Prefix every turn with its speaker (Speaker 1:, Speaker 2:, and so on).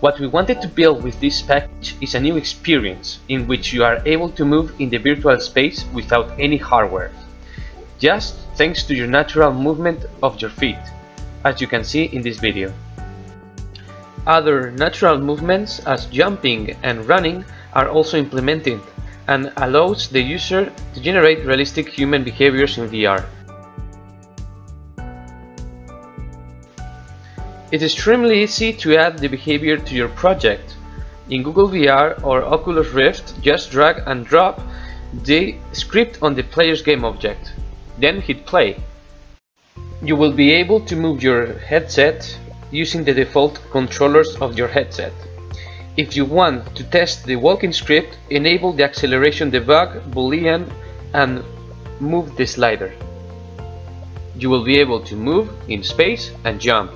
Speaker 1: What we wanted to build with this package is a new experience in which you are able to move in the virtual space without any hardware, just thanks to your natural movement of your feet, as you can see in this video. Other natural movements as jumping and running are also implemented and allows the user to generate realistic human behaviors in VR. It is extremely easy to add the behavior to your project. In Google VR or Oculus Rift, just drag and drop the script on the player's game object, then hit play. You will be able to move your headset using the default controllers of your headset. If you want to test the walking script, enable the acceleration debug boolean and move the slider. You will be able to move in space and jump.